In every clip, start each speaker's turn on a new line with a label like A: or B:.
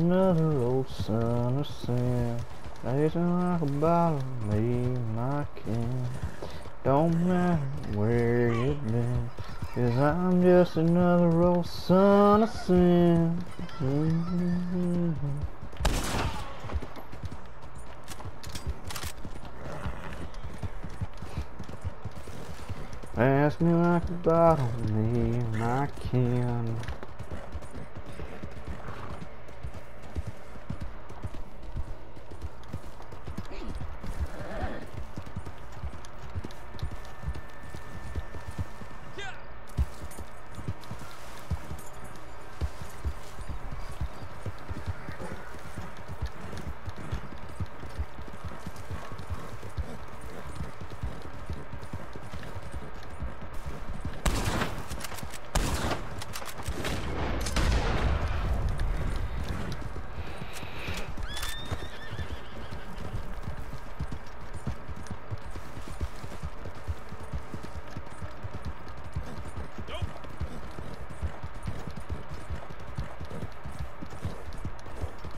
A: another old son of sin. Blazing like a bottle, me, my kin. Don't matter where you've been, cause I'm just another old son of sin. Pass me like a bottle, me, my kin.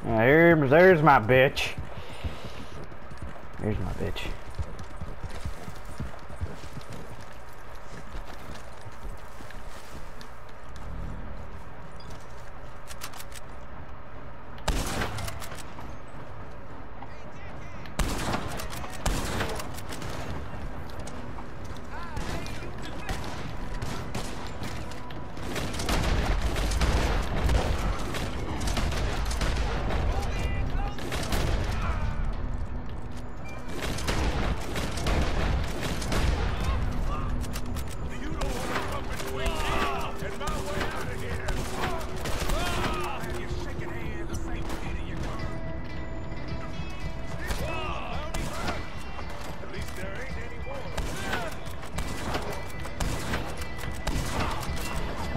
A: There's my bitch. Here's my bitch.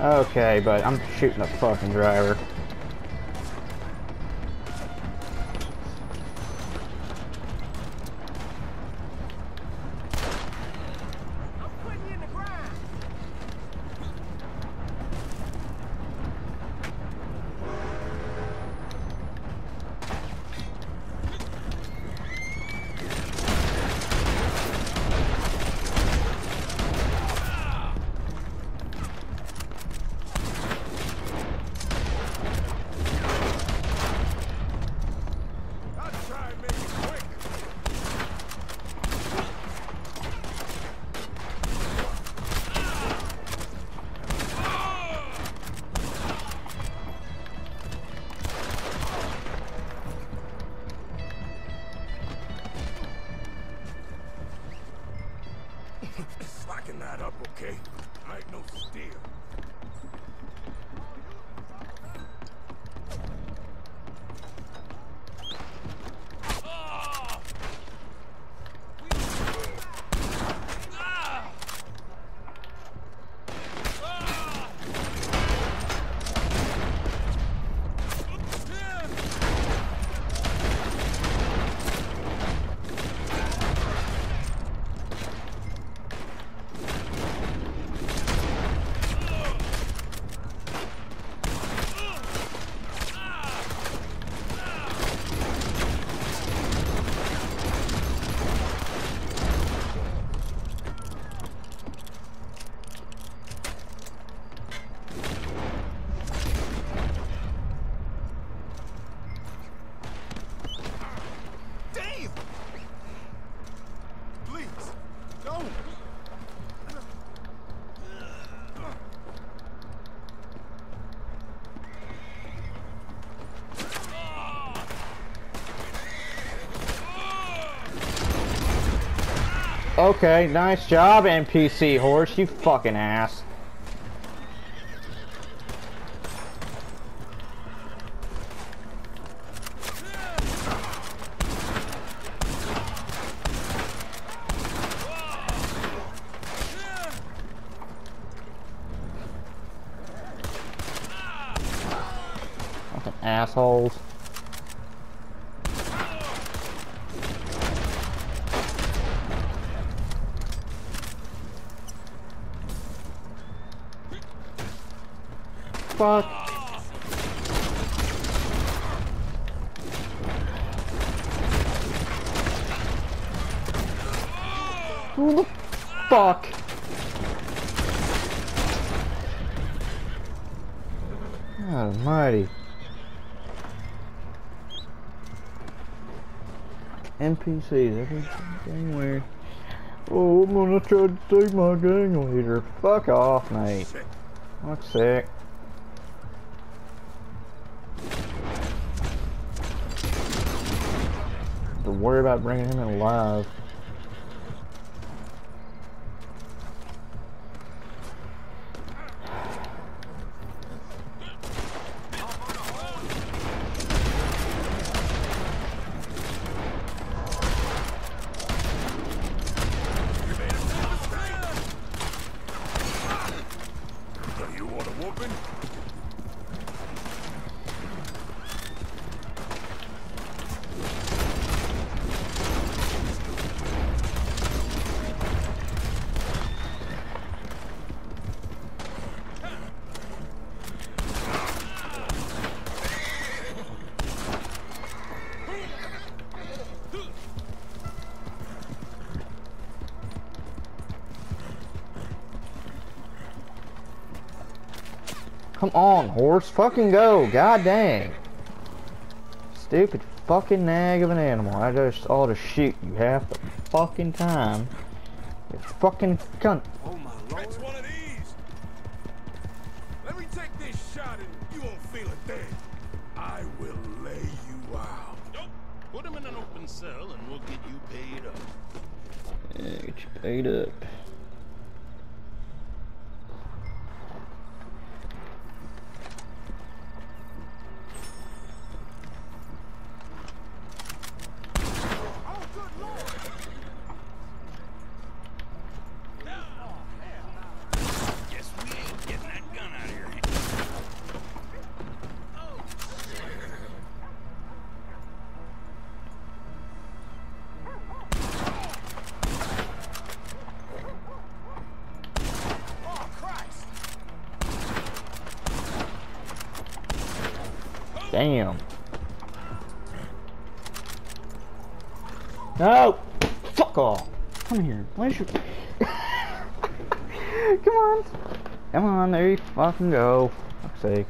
A: Okay, but I'm shooting the fucking driver.
B: Okay? I ain't no steer.
A: Okay, nice job, NPC horse, you fucking ass. Assholes. fuck? Who the fuck? God almighty. NPCs, everything weird. Oh, I'm gonna try to take my gang leader. Fuck off, mate. That's sick. Worry about bringing him in alive. Come on, horse. Fucking go. God dang. Stupid fucking nag of an animal. I just ought to shoot you half the fucking time. You fucking cunt.
B: Oh my lord. Catch one of these. Let me take this shot and you won't feel a thing. I will lay you out.
C: Nope. Put him in an open cell and we'll get you paid up.
A: Yeah, get you paid up.
B: Oh, good lord.
C: Guess we ain't getting that gun out of your hand.
B: Oh, Christ.
A: Damn. No! Fuck off! Come here. Where's your... Come on! Come on, there you fucking go. Fuck's sake.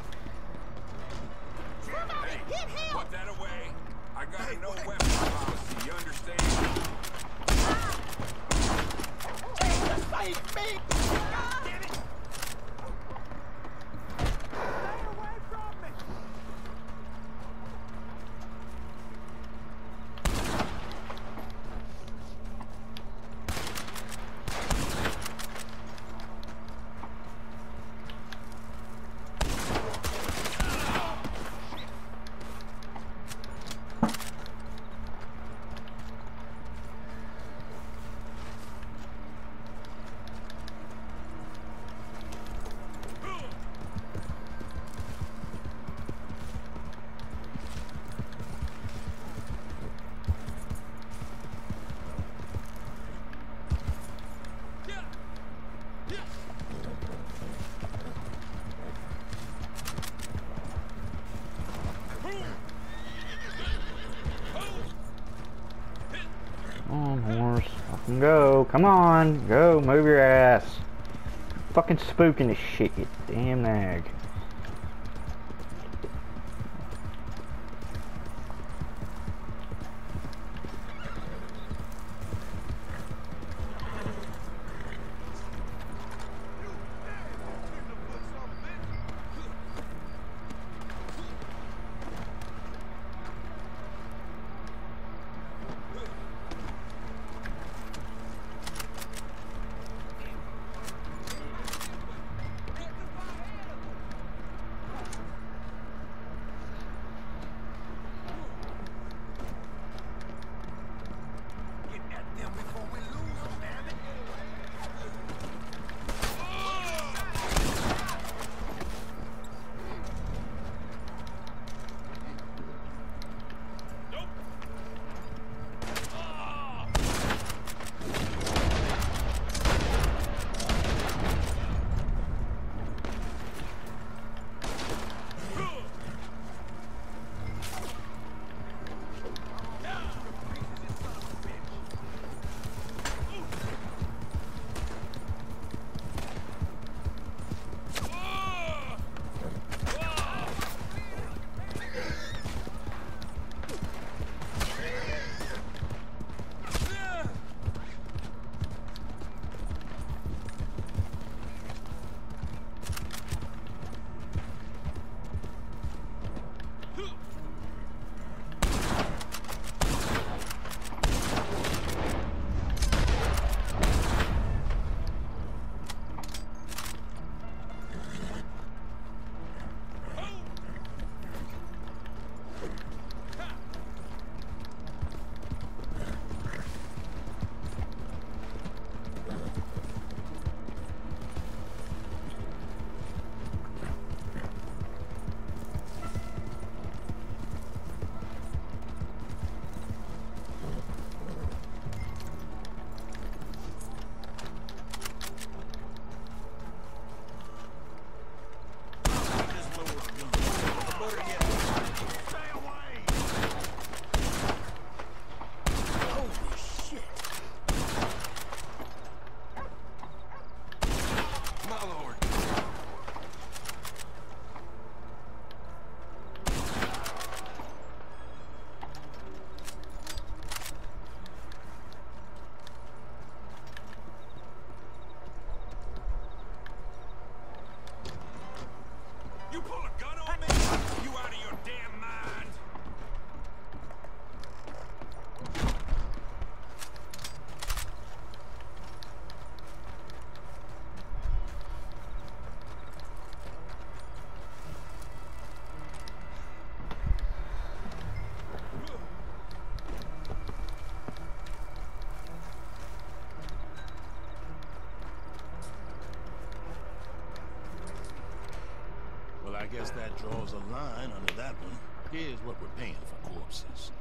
A: Go. Come on. Go. Move your ass. Fucking spooking this shit, you damn nag.
C: Guess that draws a line under that one. Here's what we're paying for corpses.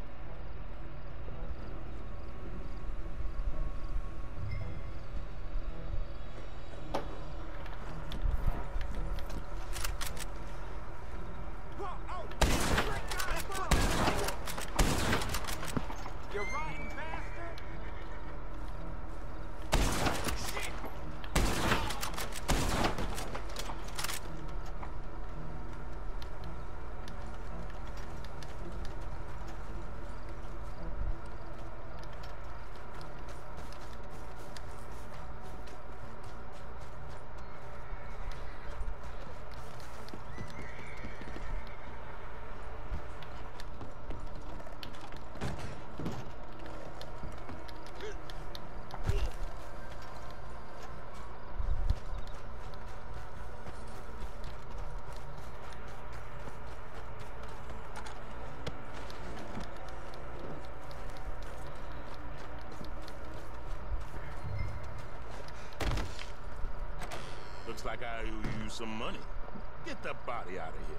C: Looks like I owe you some money. Get the body out of here,